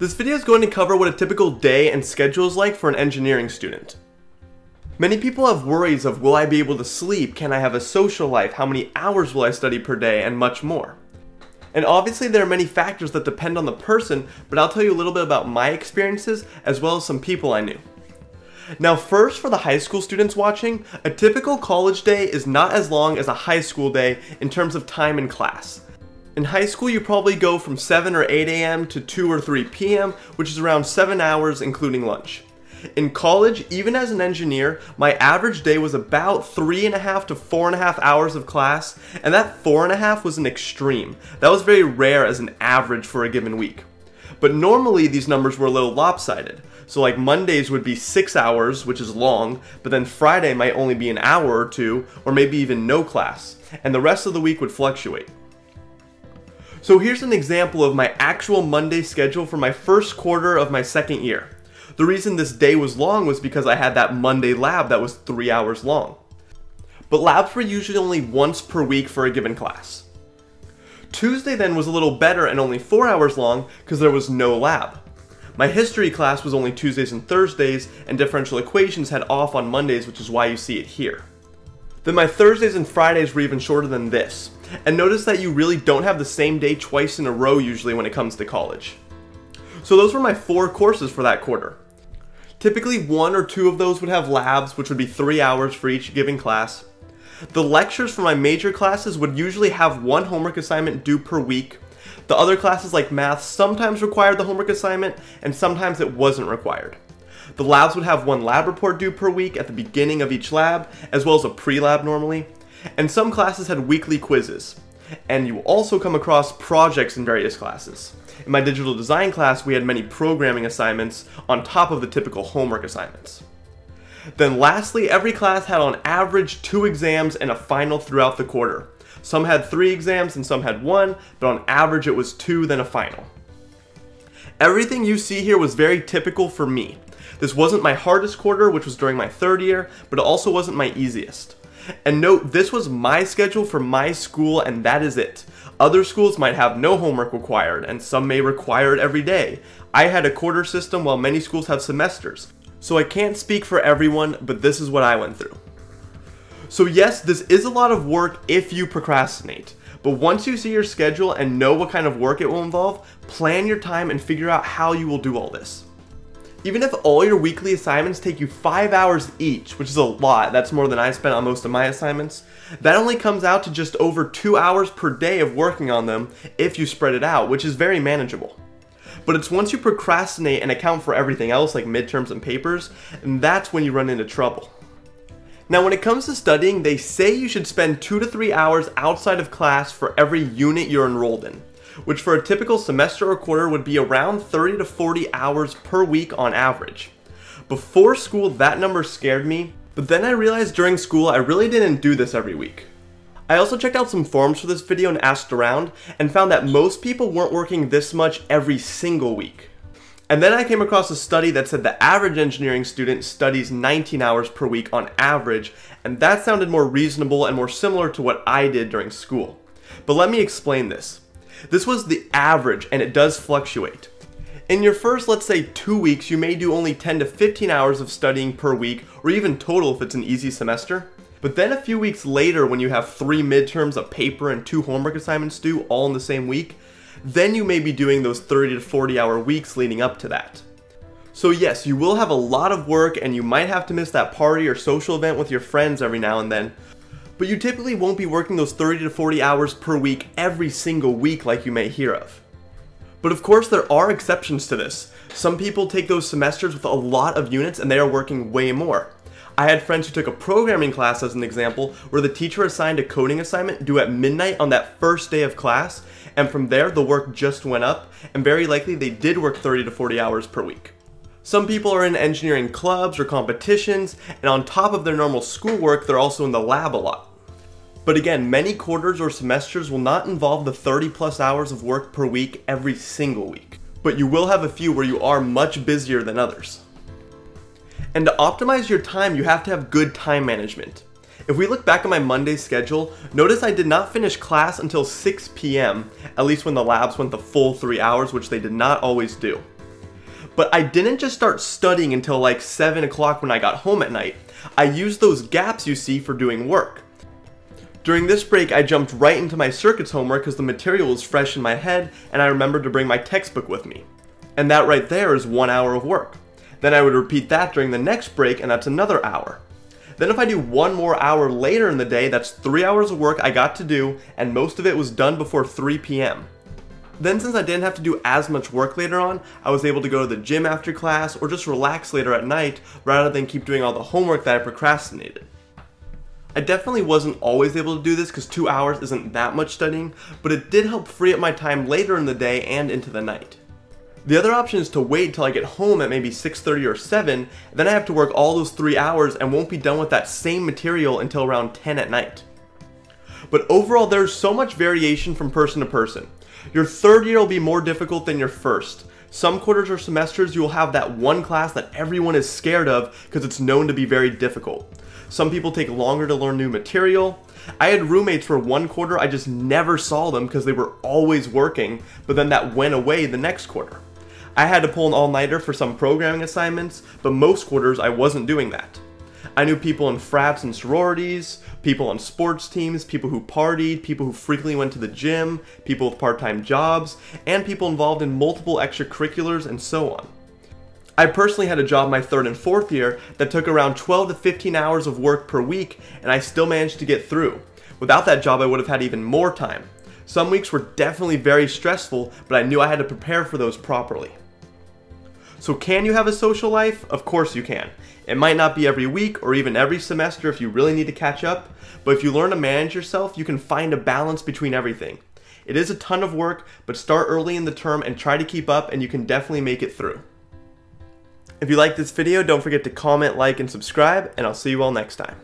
This video is going to cover what a typical day and schedule is like for an engineering student. Many people have worries of will I be able to sleep, can I have a social life, how many hours will I study per day, and much more. And obviously there are many factors that depend on the person, but I'll tell you a little bit about my experiences as well as some people I knew. Now first for the high school students watching, a typical college day is not as long as a high school day in terms of time in class. In high school, you probably go from 7 or 8 a.m. to 2 or 3 p.m., which is around 7 hours including lunch. In college, even as an engineer, my average day was about three and a half to four and a half hours of class, and that four and a half was an extreme. That was very rare as an average for a given week. But normally these numbers were a little lopsided. So like Mondays would be six hours, which is long, but then Friday might only be an hour or two, or maybe even no class, and the rest of the week would fluctuate. So here's an example of my actual Monday schedule for my first quarter of my second year. The reason this day was long was because I had that Monday lab that was three hours long. But labs were usually only once per week for a given class. Tuesday then was a little better and only four hours long because there was no lab. My history class was only Tuesdays and Thursdays, and differential equations had off on Mondays, which is why you see it here. Then my Thursdays and Fridays were even shorter than this. And notice that you really don't have the same day twice in a row usually when it comes to college. So those were my four courses for that quarter. Typically one or two of those would have labs, which would be three hours for each given class. The lectures for my major classes would usually have one homework assignment due per week. The other classes like math sometimes required the homework assignment and sometimes it wasn't required. The labs would have one lab report due per week at the beginning of each lab, as well as a pre-lab normally. And some classes had weekly quizzes. And you also come across projects in various classes. In my digital design class, we had many programming assignments on top of the typical homework assignments. Then lastly, every class had on average two exams and a final throughout the quarter. Some had three exams and some had one, but on average it was two, then a final. Everything you see here was very typical for me. This wasn't my hardest quarter, which was during my third year, but it also wasn't my easiest. And note, this was my schedule for my school and that is it. Other schools might have no homework required, and some may require it every day. I had a quarter system while many schools have semesters. So I can't speak for everyone, but this is what I went through. So yes, this is a lot of work if you procrastinate. But once you see your schedule and know what kind of work it will involve, plan your time and figure out how you will do all this. Even if all your weekly assignments take you 5 hours each, which is a lot, that's more than I spent on most of my assignments, that only comes out to just over 2 hours per day of working on them if you spread it out, which is very manageable. But it's once you procrastinate and account for everything else like midterms and papers, and that's when you run into trouble. Now when it comes to studying, they say you should spend 2 to 3 hours outside of class for every unit you're enrolled in which for a typical semester or quarter would be around 30 to 40 hours per week on average. Before school, that number scared me, but then I realized during school I really didn't do this every week. I also checked out some forums for this video and asked around, and found that most people weren't working this much every single week. And then I came across a study that said the average engineering student studies 19 hours per week on average, and that sounded more reasonable and more similar to what I did during school. But let me explain this. This was the average and it does fluctuate. In your first, let's say, two weeks, you may do only 10 to 15 hours of studying per week, or even total if it's an easy semester. But then a few weeks later, when you have three midterms, a paper, and two homework assignments due all in the same week, then you may be doing those 30 to 40 hour weeks leading up to that. So yes, you will have a lot of work and you might have to miss that party or social event with your friends every now and then, but you typically won't be working those 30 to 40 hours per week every single week like you may hear of. But of course there are exceptions to this. Some people take those semesters with a lot of units and they are working way more. I had friends who took a programming class as an example where the teacher assigned a coding assignment due at midnight on that first day of class and from there the work just went up and very likely they did work 30 to 40 hours per week. Some people are in engineering clubs or competitions and on top of their normal schoolwork they're also in the lab a lot. But again, many quarters or semesters will not involve the 30 plus hours of work per week every single week. But you will have a few where you are much busier than others. And to optimize your time, you have to have good time management. If we look back at my Monday schedule, notice I did not finish class until 6 p.m., at least when the labs went the full three hours, which they did not always do. But I didn't just start studying until like 7 o'clock when I got home at night. I used those gaps you see for doing work. During this break, I jumped right into my circuits homework because the material was fresh in my head and I remembered to bring my textbook with me. And that right there is one hour of work. Then I would repeat that during the next break and that's another hour. Then if I do one more hour later in the day, that's three hours of work I got to do and most of it was done before 3 p.m. Then since I didn't have to do as much work later on, I was able to go to the gym after class or just relax later at night rather than keep doing all the homework that I procrastinated. I definitely wasn't always able to do this because two hours isn't that much studying, but it did help free up my time later in the day and into the night. The other option is to wait till I get home at maybe 6.30 or 7, then I have to work all those 3 hours and won't be done with that same material until around 10 at night. But overall there's so much variation from person to person. Your third year will be more difficult than your first. Some quarters or semesters you will have that one class that everyone is scared of because it's known to be very difficult. Some people take longer to learn new material. I had roommates for one quarter, I just never saw them because they were always working, but then that went away the next quarter. I had to pull an all-nighter for some programming assignments, but most quarters I wasn't doing that. I knew people in frats and sororities, people on sports teams, people who partied, people who frequently went to the gym, people with part-time jobs, and people involved in multiple extracurriculars and so on. I personally had a job my third and fourth year that took around 12 to 15 hours of work per week, and I still managed to get through. Without that job, I would have had even more time. Some weeks were definitely very stressful, but I knew I had to prepare for those properly. So can you have a social life? Of course you can. It might not be every week or even every semester if you really need to catch up, but if you learn to manage yourself, you can find a balance between everything. It is a ton of work, but start early in the term and try to keep up and you can definitely make it through. If you like this video, don't forget to comment, like, and subscribe, and I'll see you all next time.